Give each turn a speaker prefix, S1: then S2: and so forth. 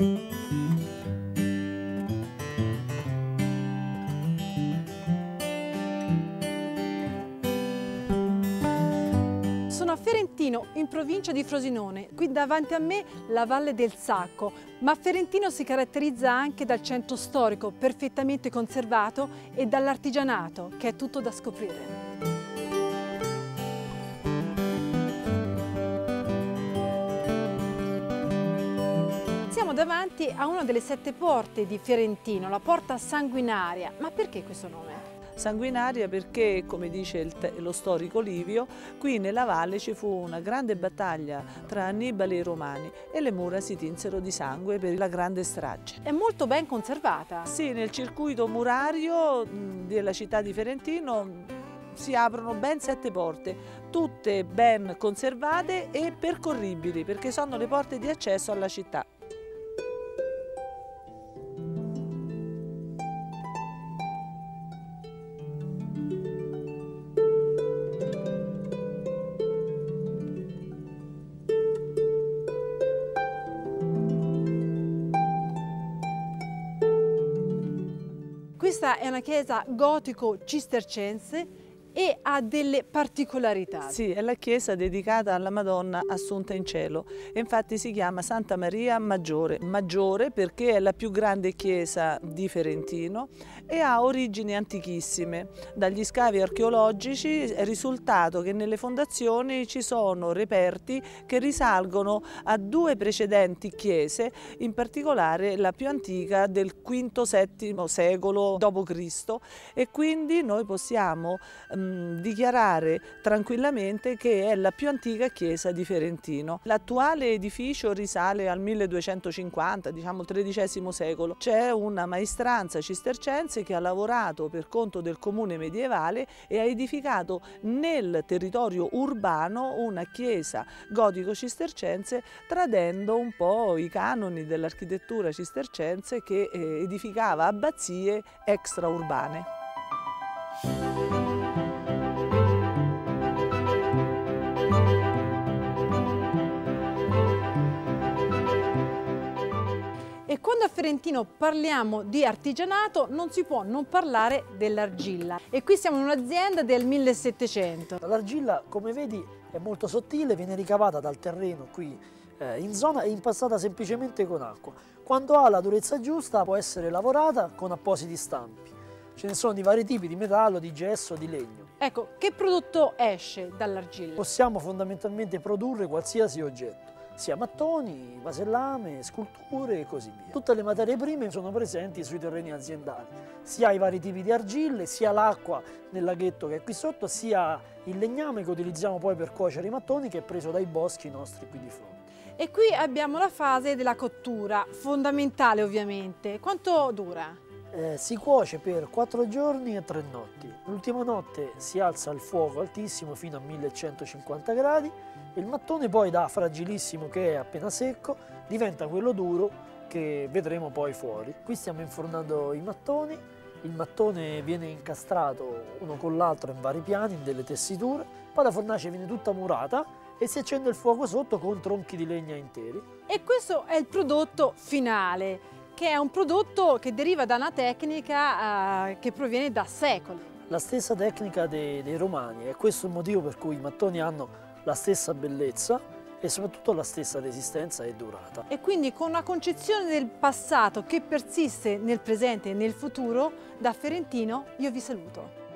S1: Sono a Ferentino, in provincia di Frosinone. Qui davanti a me la Valle del Sacco, ma Ferentino si caratterizza anche dal centro storico perfettamente conservato e dall'artigianato, che è tutto da scoprire. Davanti a una delle sette porte di Ferentino, la porta sanguinaria. Ma perché questo nome?
S2: sanguinaria perché, come dice lo storico Livio, qui nella valle ci fu una grande battaglia tra Annibale e i Romani e le mura si tinsero di sangue per la grande strage.
S1: È molto ben conservata.
S2: Sì, nel circuito murario della città di Ferentino si aprono ben sette porte, tutte ben conservate e percorribili perché sono le porte di accesso alla città.
S1: Questa è una chiesa gotico-cistercense e ha delle particolarità.
S2: Sì, è la chiesa dedicata alla Madonna Assunta in Cielo e infatti si chiama Santa Maria Maggiore. Maggiore perché è la più grande chiesa di Ferentino e ha origini antichissime. Dagli scavi archeologici è risultato che nelle fondazioni ci sono reperti che risalgono a due precedenti chiese, in particolare la più antica del V-VII secolo d.C. e quindi noi possiamo mh, Dichiarare tranquillamente che è la più antica chiesa di Ferentino. L'attuale edificio risale al 1250, diciamo il XIII secolo. C'è una maestranza cistercense che ha lavorato per conto del comune medievale e ha edificato nel territorio urbano una chiesa gotico-cistercense tradendo un po' i canoni dell'architettura cistercense che eh, edificava abbazie extraurbane.
S1: E quando a Ferentino parliamo di artigianato non si può non parlare dell'argilla. E qui siamo in un'azienda del 1700.
S3: L'argilla, come vedi, è molto sottile, viene ricavata dal terreno qui eh, in zona e impastata semplicemente con acqua. Quando ha la durezza giusta può essere lavorata con appositi stampi. Ce ne sono di vari tipi, di metallo, di gesso, di legno.
S1: Ecco, che prodotto esce dall'argilla?
S3: Possiamo fondamentalmente produrre qualsiasi oggetto sia mattoni, vasellame, sculture e così via. Tutte le materie prime sono presenti sui terreni aziendali, sia i vari tipi di argille, sia l'acqua nel laghetto che è qui sotto, sia il legname che utilizziamo poi per cuocere i mattoni che è preso dai boschi nostri qui di fronte.
S1: E qui abbiamo la fase della cottura, fondamentale ovviamente. Quanto dura?
S3: Eh, si cuoce per 4 giorni e 3 notti. L'ultima notte si alza il fuoco altissimo fino a 1150 gradi il mattone poi da fragilissimo che è appena secco diventa quello duro che vedremo poi fuori. Qui stiamo infornando i mattoni, il mattone viene incastrato uno con l'altro in vari piani, in delle tessiture, poi la fornace viene tutta murata e si accende il fuoco sotto con tronchi di legna interi.
S1: E questo è il prodotto finale, che è un prodotto che deriva da una tecnica eh, che proviene da secoli.
S3: La stessa tecnica dei, dei romani, è questo il motivo per cui i mattoni hanno la stessa bellezza e soprattutto la stessa resistenza e durata.
S1: E quindi con una concezione del passato che persiste nel presente e nel futuro, da Ferentino io vi saluto.